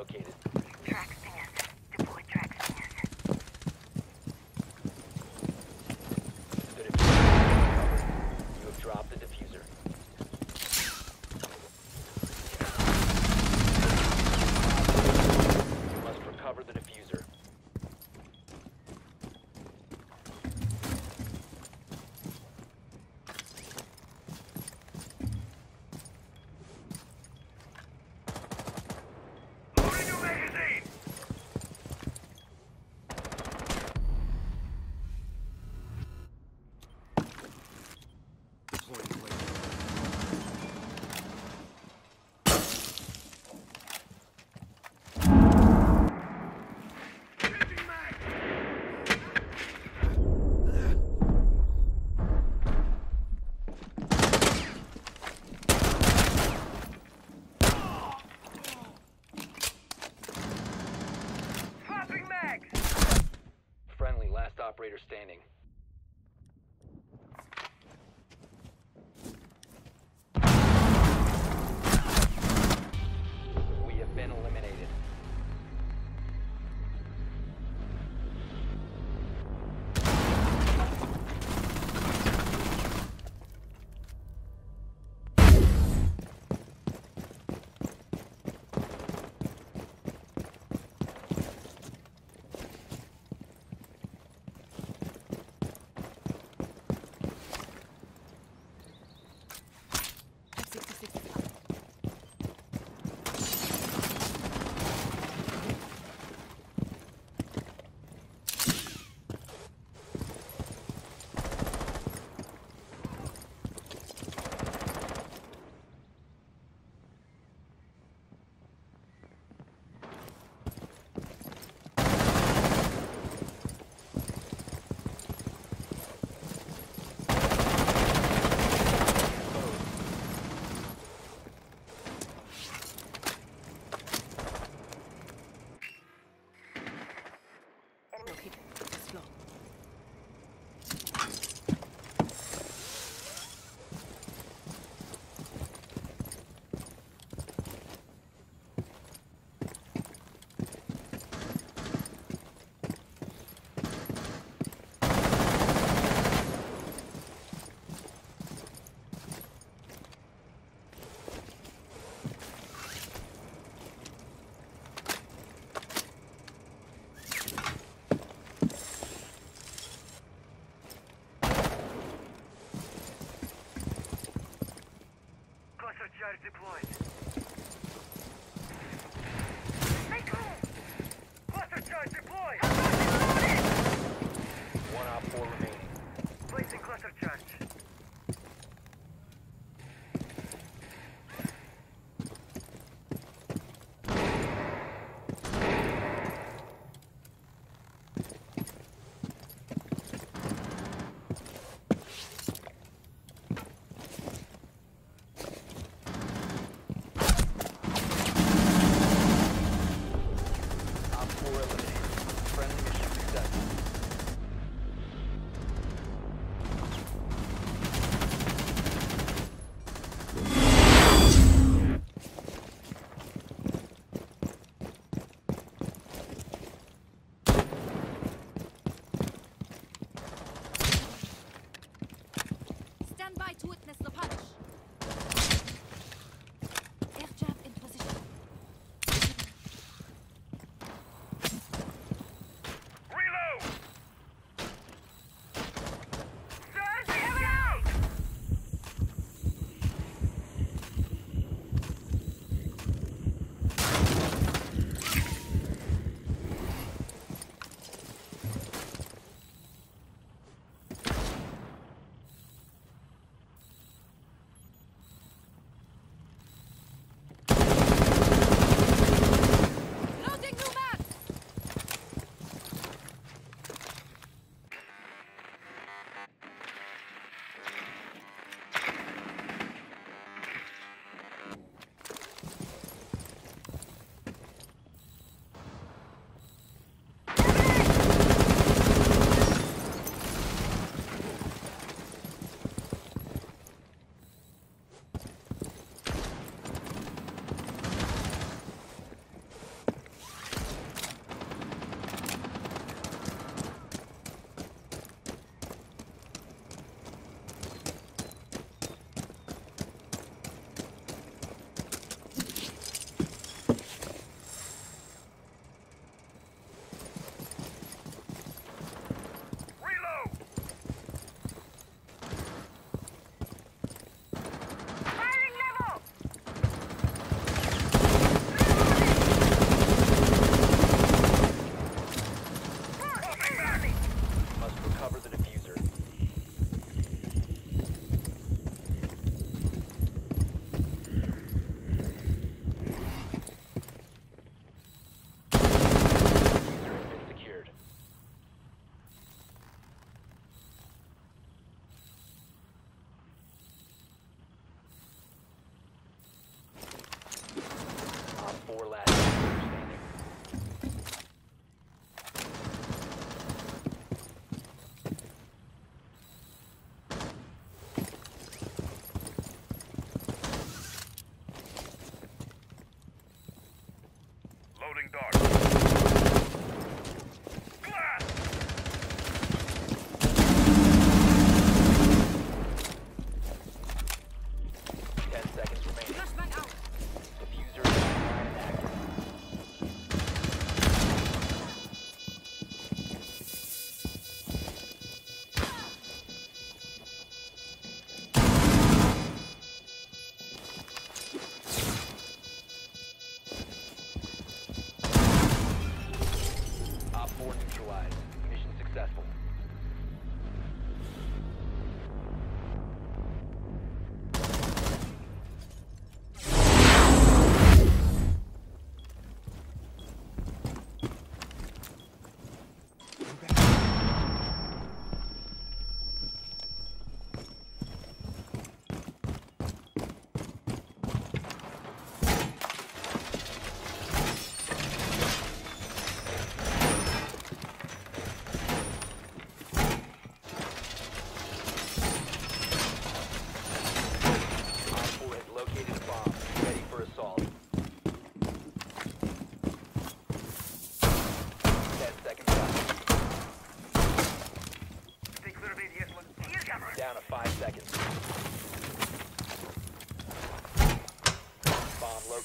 located.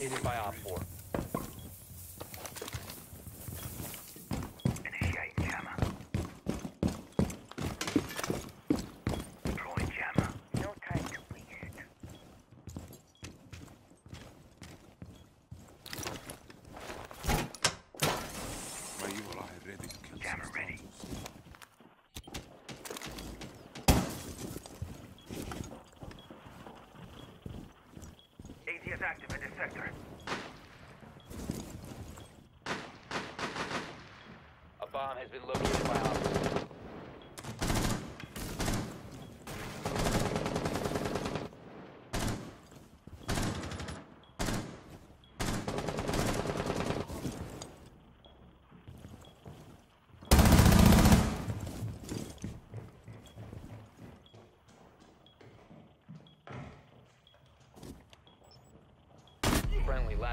located by OpFor.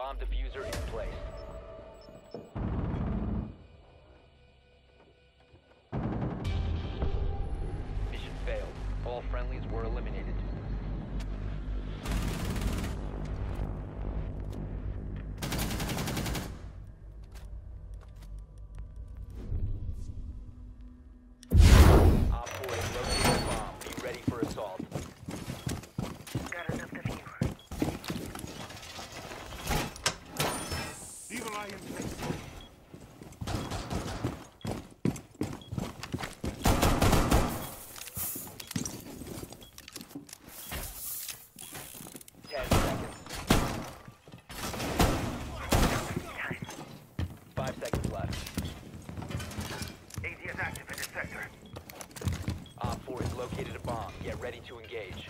Bomb diffuser in place. engage.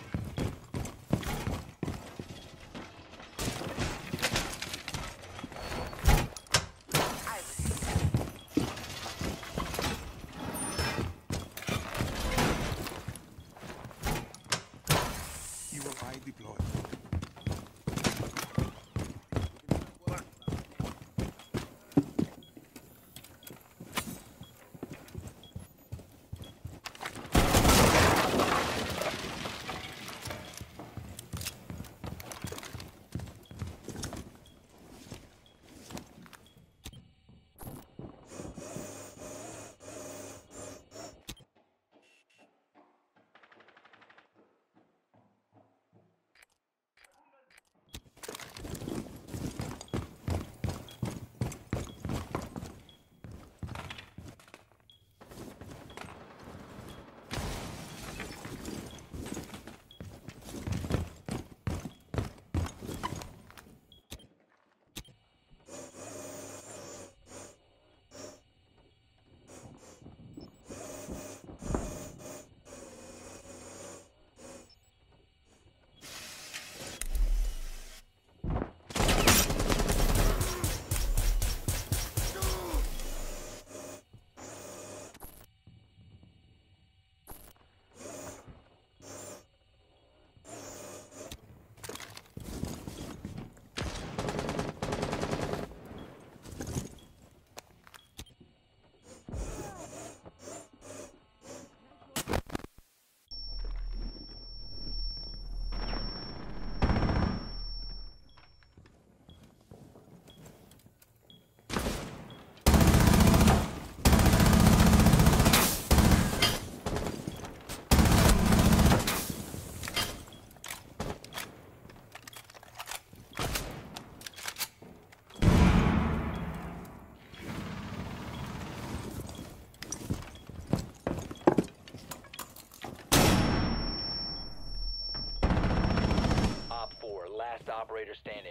Operator standing.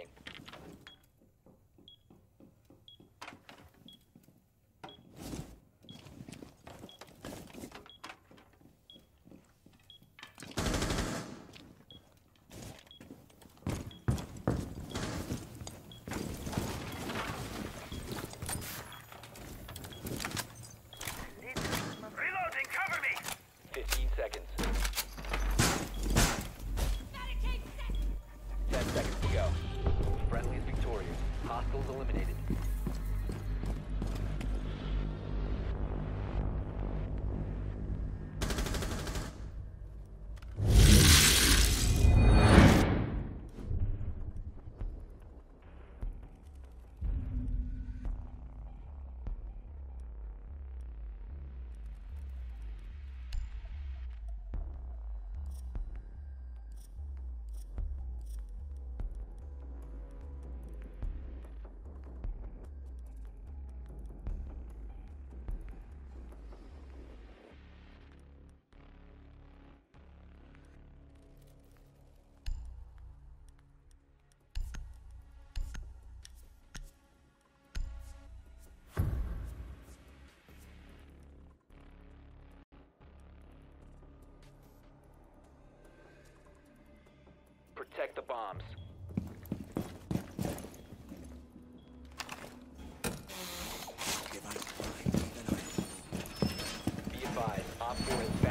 detect the bombs. Be advised, OpFor is back.